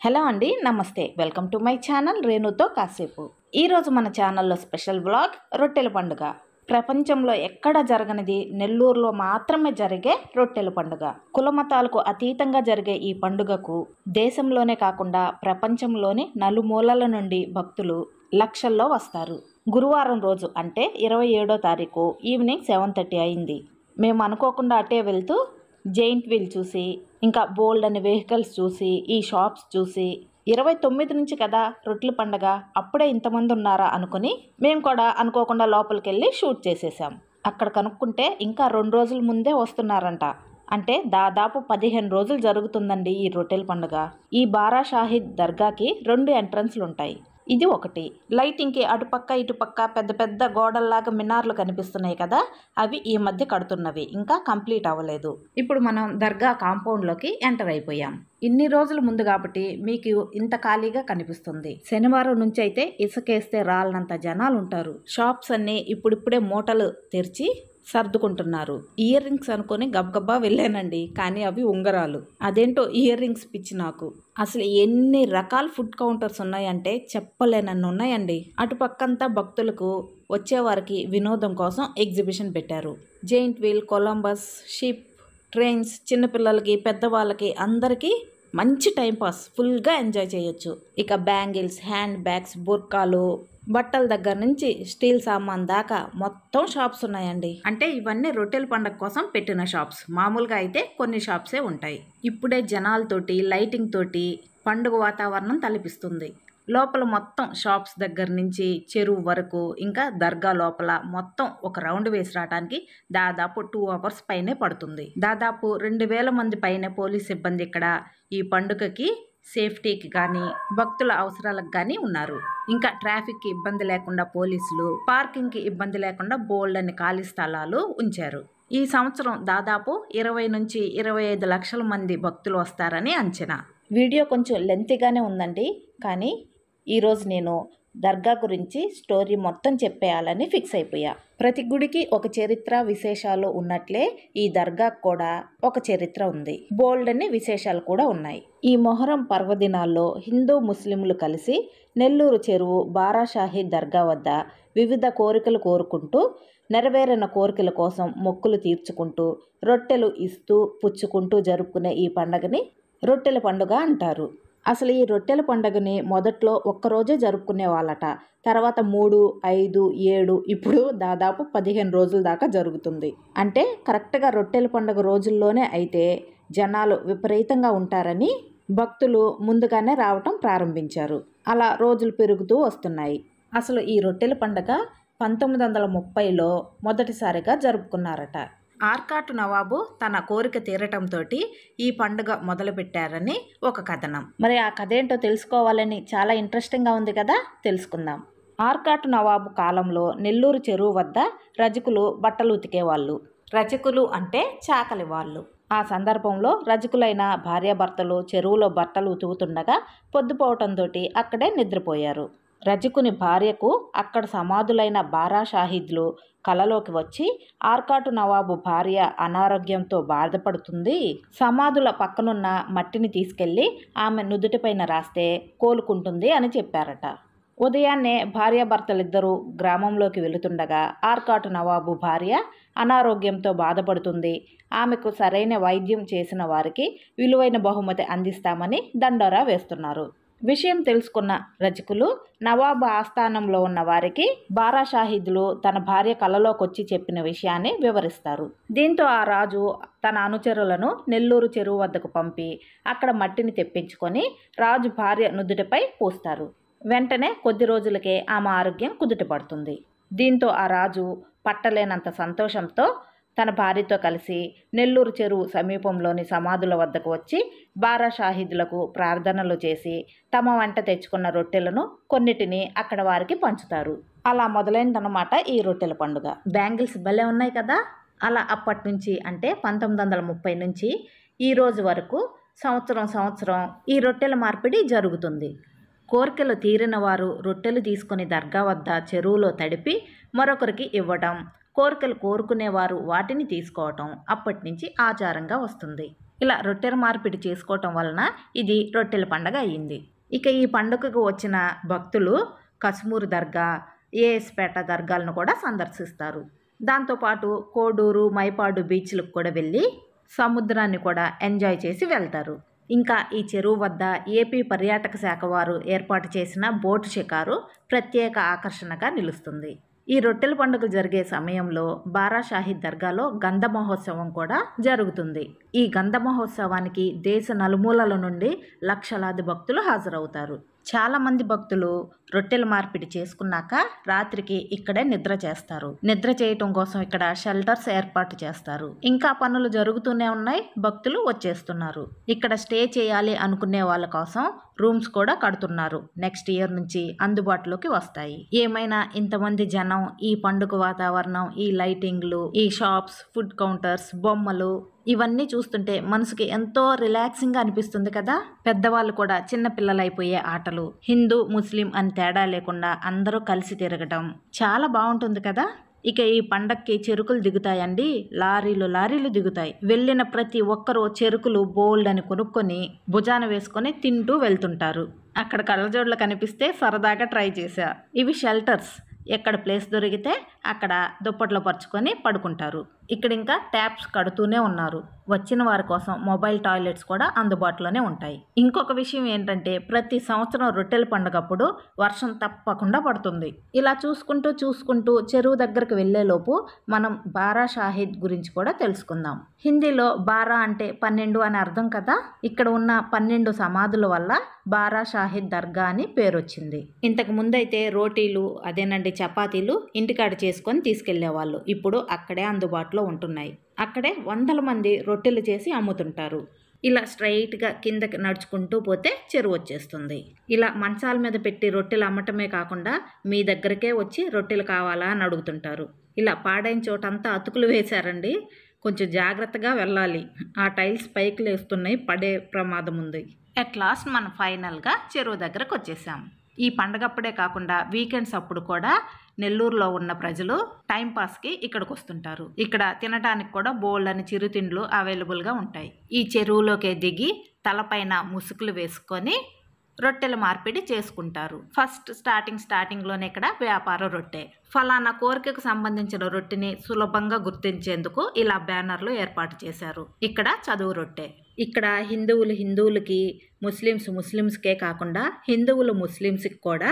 Hello అండి నమస్తే. Welcome to my channel రేణుతో కాసేపు. ఈరోజు మన ఛానల్లో స్పెషల్ బ్లాగ్ రొట్టెల పండుగ. ప్రపంచంలో ఎక్కడ జరగనిది నెల్లూరులో మాత్రమే జరిగే రొట్టెల పండుగ. కులమతాలకు అతీతంగా జరిగే ఈ పండుగకు దేశంలోనే కాకుండా ప్రపంచంలోని నలుమూలల నుండి భక్తులు లక్షల్లో వస్తారు. గురువారం రోజు అంటే ఇరవై ఏడో తారీఖు ఈవినింగ్ సెవెన్ థర్టీ అయింది. మేము అనుకోకుండా అటే వెళ్తూ జైంట్ వీల్ చూసి ఇంకా బోల్డ్ అనే వెహికల్స్ చూసి ఈ షాప్స్ చూసి ఇరవై తొమ్మిది నుంచి కదా రొట్టెల పండగ అప్పుడే ఇంతమంది ఉన్నారా అనుకుని మేము కూడా అనుకోకుండా లోపలికి వెళ్ళి షూట్ చేసేసాం. అక్కడ కనుక్కుంటే ఇంకా రెండు రోజుల ముందే వస్తున్నారంట. అంటే దాదాపు పదిహేను రోజులు జరుగుతుందండి ఈ రొట్టెల పండుగ. ఈ బారా షాహిద్ దర్గాకి రెండు ఎంట్రన్స్లు ఉంటాయి ఇది ఒకటి. లైటింగ్కి అటుపక్క ఇటుపక్క పెద్ద పెద్ద గోడల్లాగా మినార్లు కనిపిస్తున్నాయి కదా అవి ఈ మధ్య కడుతున్నవి. ఇంకా కంప్లీట్ అవ్వలేదు. ఇప్పుడు మనం దర్గా కాంపౌండ్లోకి ఎంటర్ అయిపోయాం. ఇన్ని రోజుల ముందు కాబట్టి మీకు ఇంత ఖాళీగా కనిపిస్తుంది. శనివారం నుంచి అయితే ఇసుకేస్తే రాలనంత జనాలు ఉంటారు షాప్స్ అన్నీ ఇప్పుడిప్పుడే మూటలు తెరిచి సర్దుకుంటున్నారు. ఇయర్ రింగ్స్ అనుకొని గబగబా వెళ్ళానండి కానీ అవి ఉంగరాలు. అదేంటో ఇయర్ రింగ్స్ పిచ్చి నాకు. అసలు ఎన్ని రకాల ఫుడ్ కౌంటర్స్ ఉన్నాయంటే చెప్పలేనన్ను ఉన్నాయండి. అటు పక్కంతా భక్తులకు వచ్చేవారికి వినోదం కోసం ఎగ్జిబిషన్ పెట్టారు. Giant wheel Columbus ship trains చిన్నపిల్లలకి పెద్దవాళ్ళకి అందరికీ మంచి టైంపాస్ ఫుల్గా ఎంజాయ్ చేయొచ్చు. ఇక బ్యాంగిల్స్ హ్యాండ్ బ్యాగ్స్ బుర్కాలు బట్టల దగ్గర నుంచి స్టీల్ సామాన్ దాకా మొత్తం షాప్స్ ఉన్నాయండి. అంటే ఇవన్నీ రొట్టెల పండగ కోసం పెట్టిన షాప్స్. మామూలుగా అయితే కొన్ని షాప్సే ఉంటాయి. ఇప్పుడే జనాలతోటి లైటింగ్ తోటి పండుగ వాతావరణం తలపిస్తుంది. లోపల మొత్తం షాప్స్ దగ్గర నుంచి చెరువు వరకు ఇంకా దర్గా లోపల మొత్తం ఒక రౌండ్ వేసి రావడానికి దాదాపు టూ అవర్స్ పైనే పడుతుంది. దాదాపు రెండు వేల మంది పైనే పోలీస్ సిబ్బంది ఇక్కడ ఈ పండుగకి సేఫ్టీకి కానీ భక్తుల అవసరాలకు కానీ ఉన్నారు. ఇంకా ట్రాఫిక్కి ఇబ్బంది లేకుండా పోలీసులు పార్కింగ్కి ఇబ్బంది లేకుండా బోల్డ్ అని ఖాళీ స్థలాలు ఉంచారు. ఈ సంవత్సరం దాదాపు ఇరవై నుంచి ఇరవై ఐదు లక్షల మంది భక్తులు వస్తారని అంచనా. వీడియో కొంచెం లెంతిగానే ఉందండి. కానీ ఈరోజు నేను దర్గా గురించి స్టోరీ మొత్తం చెప్పేయాలని ఫిక్స్ అయిపోయా. ప్రతి గుడికి ఒక చరిత్ర విశేషాలు ఉన్నట్లే ఈ దర్గాకు కూడా ఒక చరిత్ర ఉంది. బోల్డ్ అని విశేషాలు కూడా ఉన్నాయి. ఈ మొహరం పర్వదినాల్లో హిందూ ముస్లింలు కలిసి నెల్లూరు చెరువు బారాషాహి దర్గా వద్ద వివిధ కోరికలు కోరుకుంటూ నెరవేరిన కోరికల కోసం మొక్కులు తీర్చుకుంటూ రొట్టెలు ఇస్తూ పుచ్చుకుంటూ జరుపుకునే ఈ పండగని రొట్టెల పండుగ అంటారు. అసలు ఈ రొట్టెల పండుగని మొదట్లో ఒక్కరోజే జరుపుకునే వాళ్ళట తర్వాత మూడు ఐదు ఏడు ఇప్పుడు దాదాపు పదిహేను రోజుల దాకా జరుగుతుంది. అంటే కరెక్ట్గా రొట్టెల పండుగ రోజుల్లోనే అయితే జనాలు విపరీతంగా ఉంటారని భక్తులు ముందుగానే రావటం ప్రారంభించారు. అలా రోజులు పెరుగుతూ వస్తున్నాయి. అసలు ఈ రొట్టెల పండుగ పంతొమ్మిది వందల ముప్పైలో మొదటిసారిగా జరుపుకున్నారట. ఆర్కాటు నవాబు తన కోరిక తీరటంతో ఈ పండుగ మొదలుపెట్టారని ఒక కథనం. మరి ఆ కథ ఏంటో తెలుసుకోవాలని చాలా ఇంట్రెస్టింగ్గా ఉంది కదా? తెలుసుకుందాం. ఆర్కాటు నవాబు కాలంలో నెల్లూరు చెరువు వద్ద రజకులు బట్టలు ఉతికేవాళ్ళు. రజకులు అంటే చాకలి వాళ్ళు. ఆ సందర్భంలో రజకులైన భార్యాభర్తలు చెరువులో బట్టలు ఉతుకుతుండగా పొద్దుపోవటంతో అక్కడే నిద్రపోయారు. రజకుని భార్యకు అక్కడ సమాధులైన బారా షాహిద్లు కలలోకి వచ్చి ఆర్కాటు నవాబు భార్య అనారోగ్యంతో బాధపడుతుంది. సమాధుల పక్కనున్న మట్టిని తీసుకెళ్ళి ఆమె నుదుటిపైన రాస్తే కోలుకుంటుంది అని చెప్పారట. ఉదయాన్నే భార్యాభర్తలిద్దరూ గ్రామంలోకి వెళుతుండగా ఆర్కాటు నవాబు భార్య అనారోగ్యంతో బాధపడుతుంది. ఆమెకు సరైన వైద్యం చేసిన వారికి విలువైన బహుమతి అందిస్తామని దండోరా వేస్తున్నారు. విషయం తెలుసుకున్న రజకులు నవాబు ఆస్థానంలో ఉన్న వారికి బారాషాహిద్లు తన భార్య కలలోకొచ్చి చెప్పిన విషయాన్ని వివరిస్తారు. దీంతో ఆ రాజు తన అనుచరులను నెల్లూరు చెరువు వద్దకు పంపి అక్కడ మట్టిని తెప్పించుకొని రాజు భార్య నుదుటిపై పూస్తారు. వెంటనే కొద్ది రోజులకే ఆమె ఆరోగ్యం కుదుటపడుతుంది. దీంతో ఆ రాజు పట్టలేనంత సంతోషంతో తన భార్యతో కలిసి నెల్లూరు చెరువు సమీపంలోని సమాధుల వద్దకు వచ్చి బారా షాహిద్లకు ప్రార్థనలు చేసి తమ వంట తెచ్చుకున్న రొట్టెలను కొన్నిటిని అక్కడ వారికి పంచుతారు. అలా మొదలైందన్నమాట ఈ రొట్టెల పండుగ. బ్యాంగిల్స్ భలే ఉన్నాయి కదా? అలా అప్పటి నుంచి అంటే పంతొమ్మిది వందల ముప్పై నుంచి ఈ రోజు వరకు సంవత్సరం సంవత్సరం ఈ రొట్టెల మార్పిడి జరుగుతుంది. కోరికలు తీరిన వారు రొట్టెలు తీసుకుని దర్గా వద్ద చెరువులో తడిపి మరొకరికి ఇవ్వడం కోరికలు కోరుకునేవారు వాటిని తీసుకోవటం అప్పటి నుంచి ఆచారంగా వస్తుంది. ఇలా రొట్టెల మార్పిడి చేసుకోవటం వలన ఇది రొట్టెల పండగ అయ్యింది. ఇక ఈ పండుగకు వచ్చిన భక్తులు కసుమూరు దర్గా ఏఎస్పేట దర్గాలను కూడా సందర్శిస్తారు. దాంతోపాటు కోడూరు మైపాడు బీచ్లకు కూడా వెళ్ళి సముద్రాన్ని కూడా ఎంజాయ్ చేసి వెళ్తారు. ఇంకా ఈ చెరువు వద్ద ఏపీ పర్యాటక శాఖ వారు ఏర్పాటు చేసిన బోటు షికారు ప్రత్యేక ఆకర్షణగా నిలుస్తుంది. ఈ రొట్టెల పండుగ జరిగే సమయంలో బారాషాహిద్ దర్గాలో గంధ మహోత్సవం కూడా జరుగుతుంది. ఈ గంధ మహోత్సవానికి దేశ నలుమూలల నుండి లక్షలాది భక్తులు హాజరవుతారు. చాలామంది భక్తులు రొట్టెలు మార్పిడి చేసుకున్నాక రాత్రికి ఇక్కడే నిద్ర చేస్తారు. నిద్ర చేయటం కోసం ఇక్కడ షెల్టర్స్ ఏర్పాటు చేస్తారు. ఇంకా పనులు జరుగుతూనే ఉన్నాయి. భక్తులు వచ్చేస్తున్నారు. ఇక్కడ స్టే చేయాలి అనుకునే వాళ్ళ కోసం రూమ్స్ కూడా కడుతున్నారు. నెక్స్ట్ ఇయర్ నుంచి అందుబాటులోకి వస్తాయి. ఏమైనా ఇంతమంది జనం ఈ పండుగ వాతావరణం ఈ లైటింగ్లు ఈ షాప్స్ ఫుడ్ కౌంటర్స్ బొమ్మలు ఇవన్నీ చూస్తుంటే మనసుకి ఎంతో రిలాక్సింగ్గా అనిపిస్తుంది కదా? పెద్దవాళ్ళు కూడా చిన్న పిల్లలైపోయే ఆటలు హిందూ ముస్లిం అని తేడా లేకుండా అందరూ కలిసి తిరగటం చాలా బాగుంటుంది కదా? ఇక ఈ పండక్కి చెరుకులు దిగుతాయండి. లారీలు లారీలు దిగుతాయి. వెళ్ళిన ప్రతి ఒక్కరూ చెరుకులు బోల్డ్ అని కొనుక్కొని భుజాన వేసుకొని తింటూ వెళ్తుంటారు. అక్కడ కళ్ళజోడ్లు కనిపిస్తే సరదాగా ట్రై చేశా. ఇవి షెల్టర్స్. ఎక్కడ ప్లేస్ దొరికితే అక్కడ దుప్పట్లో పరుచుకొని పడుకుంటారు. ఇక్కడ ఇంకా ట్యాప్స్ కడుతూనే ఉన్నారు. వచ్చిన వారి కోసం మొబైల్ టాయిలెట్స్ కూడా అందుబాటులోనే ఉంటాయి. ఇంకొక విషయం ఏంటంటే ప్రతి సంవత్సరం రొట్టెల పండుగప్పుడు వర్షం తప్పకుండా పడుతుంది. ఇలా చూసుకుంటూ చూసుకుంటూ చెరువు దగ్గరకు వెళ్ళేలోపు మనం బారా షాహిద్ గురించి కూడా తెలుసుకుందాం. హిందీలో బారా అంటే పన్నెండు అని అర్థం కదా? ఇక్కడ ఉన్న పన్నెండు సమాధుల వల్ల బారా షాహిద్ దర్గా అని పేరు వచ్చింది ఇంతకు ముందైతే రోటీలు అదేనండి చపాతీలు ఇంటికాడ చేసుకొని తీసుకెళ్ళేవాళ్ళు ఇప్పుడు అక్కడే అందుబాటులో ఉంటున్నాయి. అక్కడే వందల మంది రొట్టెలు చేసి అమ్ముతుంటారు. ఇలా స్ట్రైట్గా కిందకి నడుచుకుంటూ పోతే చెరువు వచ్చేస్తుంది. ఇలా మంచాల మీద పెట్టి రొట్టెలు అమ్మటమే కాకుండా మీ దగ్గరకే వచ్చి రొట్టెలు కావాలా అని అడుగుతుంటారు. ఇలా పాడైన చోటంతా అతుకులు వేశారండి. కొంచెం జాగ్రత్తగా వెళ్ళాలి. ఆ టైల్స్ పైకి లేస్తున్నాయి. పడే ప్రమాదం ఉంది. అట్ లాస్ట్ మనం ఫైనల్గా చెరువు దగ్గరకు వచ్చేసాం. ఈ పండగప్పుడే కాకుండా వీకెండ్స్ అప్పుడు కూడా నెల్లూరులో ఉన్న ప్రజలు టైంపాస్కి ఇక్కడికి వస్తుంటారు ఇక్కడ తినడానికి కూడా బోల్డ్ అని చిరుతిండ్లు అవైలబుల్గా ఉంటాయి. ఈ చెరువులోకే దిగి తలపైన ముసుగులు వేసుకొని రొట్టెల మార్పిడి చేసుకుంటారు. ఫస్ట్ స్టార్టింగ్ స్టార్టింగ్లోనే ఇక్కడ వ్యాపార రొట్టె. ఫలానా కోరికకు సంబంధించిన రొట్టెని సులభంగా గుర్తించేందుకు ఇలా బ్యానర్లు ఏర్పాటు చేశారు. ఇక్కడ చదువు రొట్టె. ఇక్కడ హిందువులు హిందువులకి ముస్లిమ్స్ ముస్లిమ్స్కే కాకుండా హిందువులు ముస్లిమ్స్కి కూడా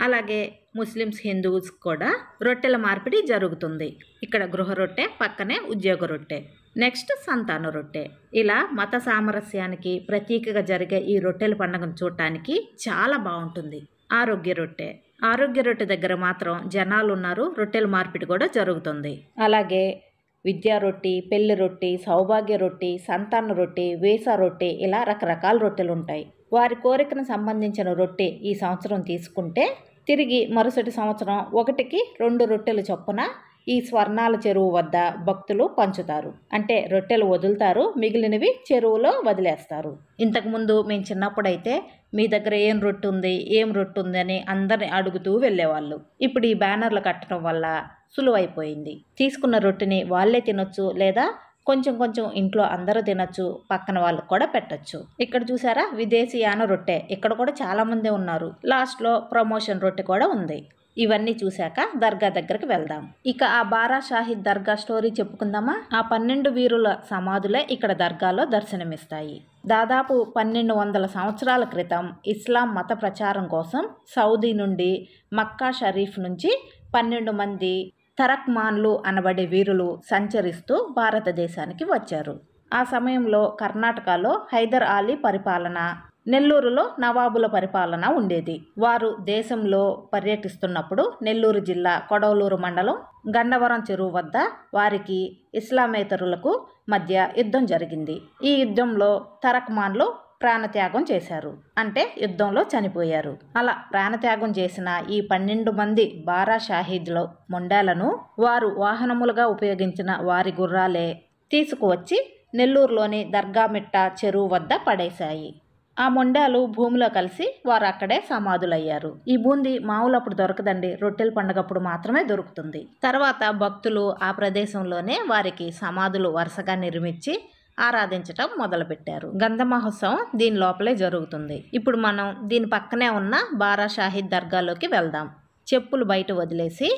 అలాగే ముస్లిమ్స్ హిందూస్ కూడా రొట్టెల మార్పిడి జరుగుతుంది. ఇక్కడ గృహ రొట్టె పక్కనే ఉద్యోగ రొట్టె. నెక్స్ట్ సంతాన రొట్టె. ఇలా మత సామరస్యానికి ప్రతీకగా జరిగే ఈ రొట్టెల పండుగను చూడటానికి చాలా బాగుంటుంది. ఆరోగ్య రొట్టె. ఆరోగ్య రొట్టె దగ్గర మాత్రం జనాలు ఉన్నారు రొట్టెల మార్పిడి కూడా జరుగుతుంది. అలాగే విద్యా రొట్టి పెళ్ళి రొట్టి సౌభాగ్య రొట్టి సంతాన రొట్టి వేసా రొట్టె ఇలా రకరకాల రొట్టెలు ఉంటాయి. వారి కోరికను సంబంధించిన రొట్టె ఈ సంవత్సరం తీసుకుంటే తిరిగి మరుసటి సంవత్సరం ఒకటికి రెండు రొట్టెలు చొప్పున ఈ స్వర్ణాల చెరువు వద్ద భక్తులు పంచుతారు. అంటే రొట్టెలు వదులుతారు మిగిలినవి చెరువులో వదిలేస్తారు. ఇంతకుముందు మేము చిన్నప్పుడైతే మీ దగ్గర ఏం రొట్టె ఉంది ఏం రొట్టె ఉంది అని అందరిని అడుగుతూ వెళ్ళేవాళ్ళు. ఇప్పుడు ఈ బ్యానర్లు కట్టడం వల్ల సులువైపోయింది. తీసుకున్న రొట్టెని వాళ్ళే తినొచ్చు లేదా కొంచెం కొంచెం ఇంట్లో అందరూ తినొచ్చు పక్కన వాళ్ళకు కూడా పెట్టొచ్చు. ఇక్కడ చూసారా? విదేశీయాన రొట్టె. ఇక్కడ కూడా చాలామందే ఉన్నారు. లాస్ట్లో ప్రమోషన్ రొట్టె కూడా ఉంది. ఇవన్నీ చూశాక దర్గా దగ్గరికి వెళ్దాం. ఇక ఆ బారా షాహిద్ దర్గా స్టోరీ చెప్పుకుందామా? ఆ పన్నెండు వీరుల సమాధులే ఇక్కడ దర్గాలో దర్శనమిస్తాయి. దాదాపు పన్నెండు వందల సంవత్సరాల క్రితం ఇస్లాం మత ప్రచారం కోసం సౌదీ నుండి మక్కా షరీఫ్ నుంచి పన్నెండు మంది తరక్మాన్లు అనబడే వీరులు సంచరిస్తూ భారతదేశానికి వచ్చారు. ఆ సమయంలో కర్ణాటకలో హైదర్ అలీ పరిపాలన నెల్లూరులో నవాబుల పరిపాలన ఉండేది. వారు దేశంలో పర్యటిస్తున్నప్పుడు నెల్లూరు జిల్లా కొడవలూరు మండలం గండవరం చెరువు వద్ద వారికి ఇస్లామేతరులకు మధ్య యుద్ధం జరిగింది. ఈ యుద్ధంలో తరక్మాన్లు ప్రాణత్యాగం చేశారు. అంటే యుద్ధంలో చనిపోయారు. అలా ప్రాణత్యాగం చేసిన ఈ పన్నెండు మంది బారా షాహీద్ల మొండాలను వారు వాహనములుగా ఉపయోగించిన వారి గుర్రాలే తీసుకువచ్చి నెల్లూరులోని దర్గామిట్ట చెరువు వద్ద పడేశాయి. ఆ మొండాలు భూమిలో కలిసి వారు అక్కడే సమాధులయ్యారు. ఈ బూంది మామూలు అప్పుడు దొరకదండి. రొట్టెల పండగప్పుడు మాత్రమే దొరుకుతుంది. తర్వాత భక్తులు ఆ ప్రదేశంలోనే వారికి సమాధులు వరుసగా నిర్మించి ఆరాధించటం మొదలుపెట్టారు. గంధ మహోత్సవం దీని లోపలే జరుగుతుంది. ఇప్పుడు మనం దీని పక్కనే ఉన్న బారా షాహిద్ దర్గాలోకి వెళ్దాం. చెప్పులు బయట వదిలేసి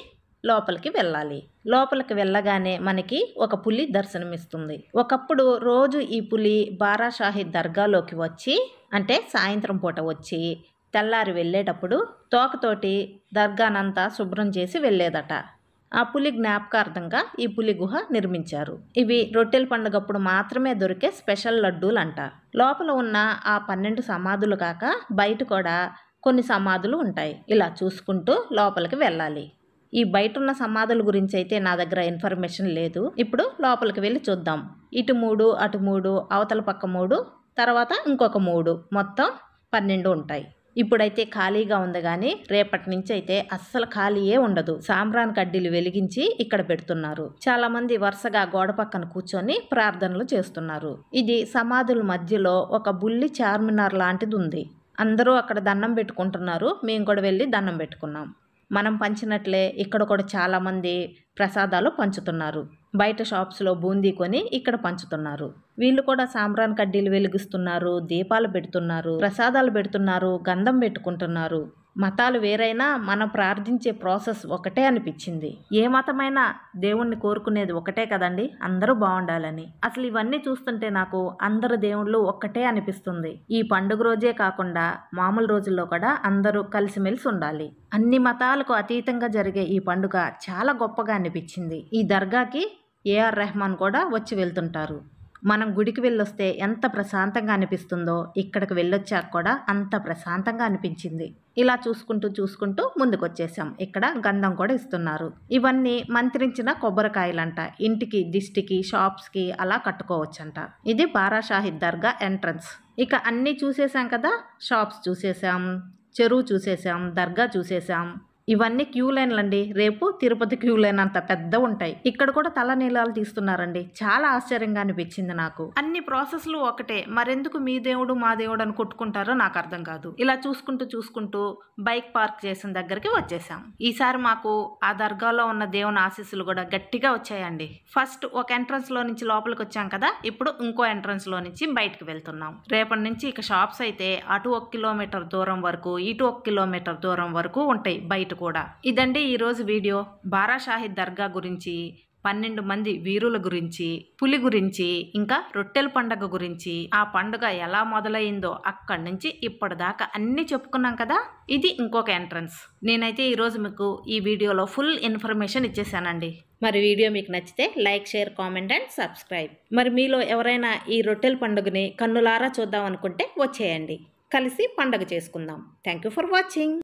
లోపలికి వెళ్ళాలి. లోపలికి వెళ్ళగానే మనకి ఒక పులి దర్శనమిస్తుంది. ఒకప్పుడు రోజు ఈ పులి బారాషాహి దర్గాలోకి వచ్చి అంటే సాయంత్రం పూట వచ్చి తెల్లారి వెళ్ళేటప్పుడు తోకతోటి దర్గానంతా శుభ్రం చేసి వెళ్ళేదట. ఆ పులి జ్ఞాపకార్థంగా ఈ పులి గుహ నిర్మించారు. ఇవి రొట్టెల పండుగప్పుడు మాత్రమే దొరికే స్పెషల్ లడ్డూలు అంట లోపల ఉన్న ఆ పన్నెండు సమాధులు కాక బయట కూడా కొన్ని సమాధులు ఉంటాయి. ఇలా చూసుకుంటూ లోపలికి వెళ్ళాలి. ఈ బయట ఉన్న సమాధుల గురించి అయితే నా దగ్గర ఇన్ఫర్మేషన్ లేదు. ఇప్పుడు లోపలికి వెళ్ళి చూద్దాం. ఇటు మూడు అటు మూడు అవతల పక్క మూడు తర్వాత ఇంకొక మూడు. మొత్తం పన్నెండు ఉంటాయి. ఇప్పుడైతే ఖాళీగా ఉంది కానీ రేపటి నుంచి అయితే అస్సలు ఖాళీయే ఉండదు. సాంబ్రాన్ కడ్డీలు వెలిగించి ఇక్కడ పెడుతున్నారు. చాలా మంది వరుసగా గోడ పక్కన కూర్చొని ప్రార్థనలు చేస్తున్నారు. ఇది సమాధుల మధ్యలో ఒక బుల్లి చార్మినార్ లాంటిది ఉంది అందరూ అక్కడ దండం పెట్టుకుంటున్నారు. మేము కూడా వెళ్ళి దండం పెట్టుకున్నాం. మనం పంచినట్లే ఇక్కడ కూడా చాలామంది ప్రసాదాలు పంచుతున్నారు. బయట షాప్స్లో బూందీ కొని ఇక్కడ పంచుతున్నారు. వీళ్ళు కూడా సాంబ్రాన్ కడ్డీలు వెలిగిస్తున్నారు దీపాలు పెడుతున్నారు ప్రసాదాలు పెడుతున్నారు గంధం పెట్టుకుంటున్నారు. మతాలు వేరైనా మనం ప్రార్థించే ప్రాసెస్ ఒకటే అనిపించింది. ఏ మతమైనా దేవుణ్ణి కోరుకునేది ఒకటే కదండి? అందరూ బాగుండాలని. అసలు ఇవన్నీ చూస్తుంటే నాకు అందరు దేవుళ్ళు ఒక్కటే అనిపిస్తుంది. ఈ పండుగ రోజే కాకుండా మామూలు రోజుల్లో కూడా అందరూ కలిసిమెలిసి ఉండాలి. అన్ని మతాలకు అతీతంగా జరిగే ఈ పండుగ చాలా గొప్పగా అనిపించింది. ఈ దర్గాకి ఏఆర్ రెహమాన్ కూడా వచ్చి వెళ్తుంటారు. మనం గుడికి వెళ్ళొస్తే ఎంత ప్రశాంతంగా అనిపిస్తుందో ఇక్కడికి వెళ్ళొచ్చాక కూడా అంత ప్రశాంతంగా అనిపించింది. ఇలా చూసుకుంటూ చూసుకుంటూ ముందుకు వచ్చేసాం ఇక్కడ గంధం కూడా ఇస్తున్నారు. ఇవన్నీ మంత్రించిన కొబ్బరికాయలంట. ఇంటికి దిష్టికి షాప్స్కి అలా కట్టుకోవచ్చంట. ఇది బారాషాహిద్ దర్గా ఎంట్రన్స్. ఇక అన్నీ చూసేసాం కదా. షాప్స్ చూసేసాం చెరువు చూసేసాం దర్గా చూసేసాం. ఇవన్నీ క్యూ లైన్లు అండి రేపు తిరుపతి క్యూ లైన్ అంత పెద్ద ఉంటాయి ఇక్కడ కూడా తల నీలాలు తీస్తున్నారండి. చాలా ఆశ్చర్యంగా అనిపించింది నాకు. అన్ని ప్రాసెస్లు ఒకటే. మరెందుకు మీ దేవుడు మా దేవుడు అని కొట్టుకుంటారో నాకు అర్థం కాదు. ఇలా చూసుకుంటూ చూసుకుంటూ బైక్ పార్క్ చేసిన దగ్గరికి వచ్చేసాం. ఈసారి మాకు ఆ దర్గాలో ఉన్న దేవుని ఆశీస్సులు కూడా గట్టిగా వచ్చాయండి. ఫస్ట్ ఒక ఎంట్రన్స్లో నుంచి లోపలికి వచ్చాం కదా? ఇప్పుడు ఇంకో ఎంట్రన్స్లో నుంచి బయటకు వెళ్తున్నాం. రేపటి నుంచి ఇక షాప్స్ అయితే అటు ఒక కిలోమీటర్ దూరం వరకు ఇటు ఒక కిలోమీటర్ దూరం వరకు ఉంటాయి బయట కూడా. ఇదండి ఈరోజు వీడియో. బారాషాహిద్ దర్గా గురించి పన్నెండు మంది వీరుల గురించి పులి గురించి ఇంకా రొట్టెల పండగ గురించి ఆ పండుగ ఎలా మొదలైందో అక్కడి నుంచి ఇప్పటిదాకా అన్నీ చెప్పుకున్నాం కదా? ఇది ఇంకొక ఎంట్రన్స్. నేనైతే ఈరోజు మీకు ఈ వీడియోలో ఫుల్ ఇన్ఫర్మేషన్ ఇచ్చేసానండి. మరి వీడియో మీకు నచ్చితే like share comment and subscribe. మరి మీలో ఎవరైనా ఈ రొట్టెల పండుగని కన్నులారా చూద్దాం అనుకుంటే వచ్చేయండి. కలిసి పండగ చేసుకుందాం. Thank you for watching.